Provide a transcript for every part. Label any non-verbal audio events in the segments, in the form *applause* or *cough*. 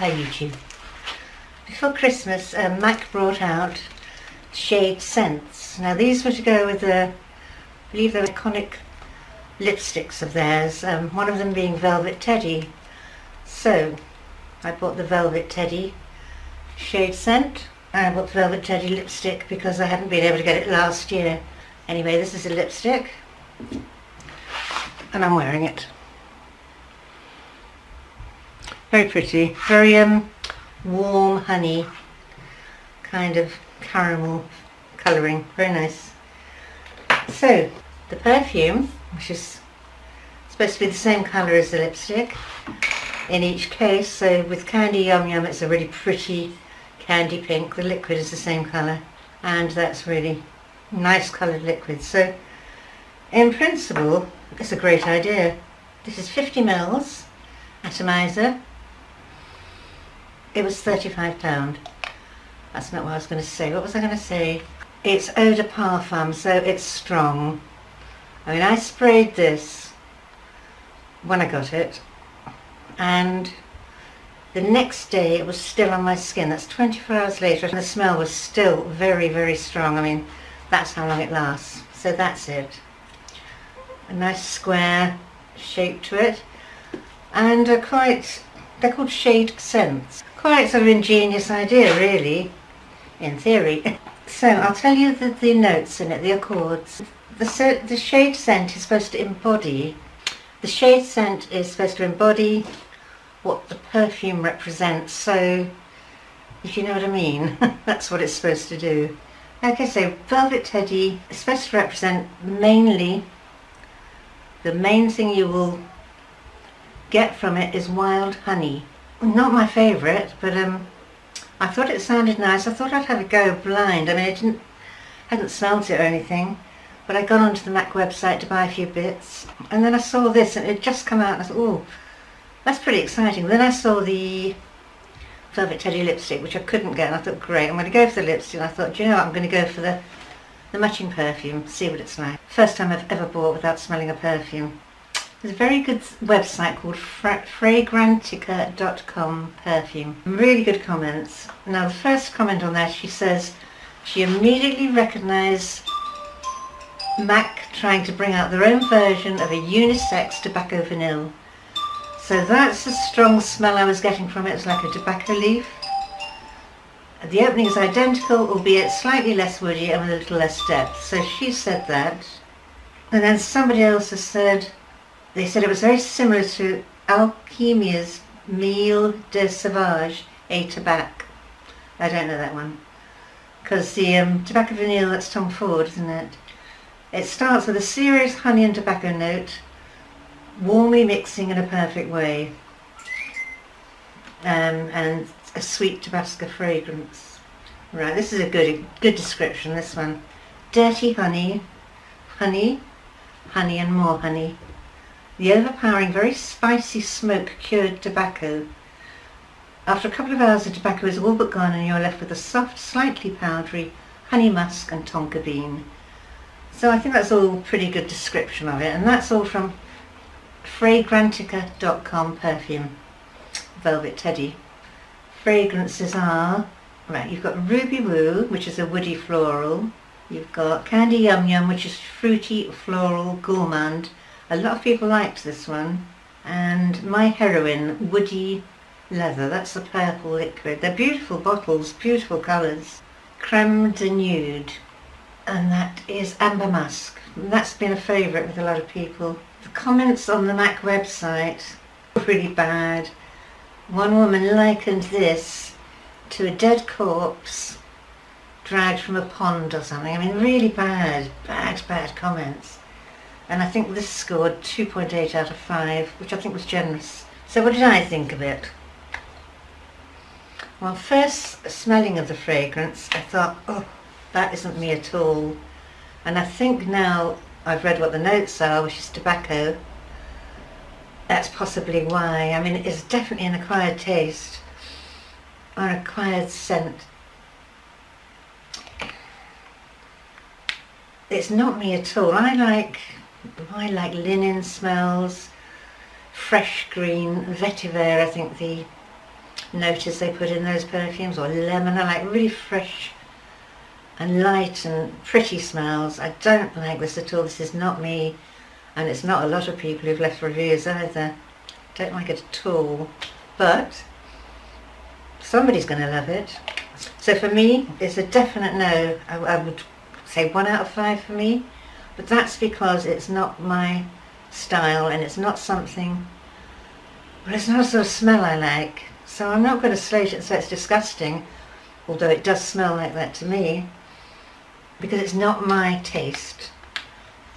Hi YouTube. Before Christmas, MAC brought out shade scents. Now these were to go with the, I believe they're iconic lipsticks of theirs, um, one of them being Velvet Teddy. So I bought the Velvet Teddy shade scent. I bought the Velvet Teddy lipstick because I hadn't been able to get it last year. Anyway, this is a lipstick and I'm wearing it. Very pretty, very um, warm honey, kind of caramel colouring, very nice. So, the perfume, which is supposed to be the same colour as the lipstick in each case, so with Candy Yum Yum it's a really pretty candy pink, the liquid is the same colour, and that's really nice coloured liquid. So, in principle, it's a great idea. This is 50 mils atomizer it was £35. That's not what I was going to say. What was I going to say? It's eau de parfum, so it's strong. I mean, I sprayed this when I got it, and the next day it was still on my skin. That's 24 hours later, and the smell was still very, very strong. I mean, that's how long it lasts. So that's it. A nice square shape to it, and a quite, they're called shade scents. Quite of ingenious idea really, in theory. So I'll tell you the, the notes in it, the accords. The, the shade scent is supposed to embody, the shade scent is supposed to embody what the perfume represents. So if you know what I mean, *laughs* that's what it's supposed to do. Okay, so Velvet Teddy is supposed to represent mainly, the main thing you will get from it is wild honey. Not my favourite, but um, I thought it sounded nice. I thought I'd have a go blind. I mean, I didn't, hadn't smelt it or anything, but I got onto the MAC website to buy a few bits, and then I saw this, and it had just come out, and I thought, oh, that's pretty exciting. Then I saw the Velvet Teddy lipstick, which I couldn't get, and I thought, great, I'm going to go for the lipstick. And I thought, do you know what, I'm going to go for the, the matching perfume, see what it's like. First time I've ever bought without smelling a perfume. There's a very good website called Fra fragrantica.com perfume. Really good comments. Now the first comment on there, she says she immediately recognised MAC trying to bring out their own version of a unisex tobacco vanilla. So that's the strong smell I was getting from it. It's like a tobacco leaf. The opening is identical, albeit slightly less woody and with a little less depth. So she said that. And then somebody else has said they said it was very similar to Alchemia's Miel de Sauvage et Tabac. I don't know that one. Because the um, tobacco vanille, that's Tom Ford, isn't it? It starts with a serious honey and tobacco note, warmly mixing in a perfect way, um, and a sweet Tabasco fragrance. Right, this is a good, good description, this one. Dirty honey, honey, honey and more honey. The overpowering, very spicy smoke cured tobacco. After a couple of hours the tobacco is all but gone and you're left with a soft, slightly powdery honey musk and tonka bean. So I think that's all pretty good description of it and that's all from fragrantica.com perfume Velvet Teddy. Fragrances are, right, you've got Ruby Woo, which is a woody floral. You've got Candy Yum Yum, which is fruity, floral, gourmand. A lot of people liked this one. And My Heroine Woody Leather, that's the purple liquid. They're beautiful bottles, beautiful colours. Creme de Nude, and that is Amber Musk. That's been a favourite with a lot of people. The comments on the MAC website were really bad. One woman likened this to a dead corpse dragged from a pond or something. I mean, really bad, bad, bad comments and I think this scored 2.8 out of 5, which I think was generous. So what did I think of it? Well, first smelling of the fragrance, I thought, oh, that isn't me at all. And I think now I've read what the notes are, which is tobacco, that's possibly why. I mean, it's definitely an acquired taste or an acquired scent. It's not me at all. I like I like linen smells, fresh green, vetiver I think the notice they put in those perfumes or lemon. I like really fresh and light and pretty smells. I don't like this at all. This is not me and it's not a lot of people who've left reviews either. Don't like it at all. But somebody's going to love it. So for me, it's a definite no. I, I would say one out of five for me. But that's because it's not my style and it's not something, but it's not a sort of smell I like. So I'm not going to slate it and say it's disgusting, although it does smell like that to me, because it's not my taste.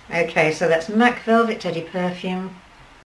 Okay, so that's MAC Velvet Teddy Perfume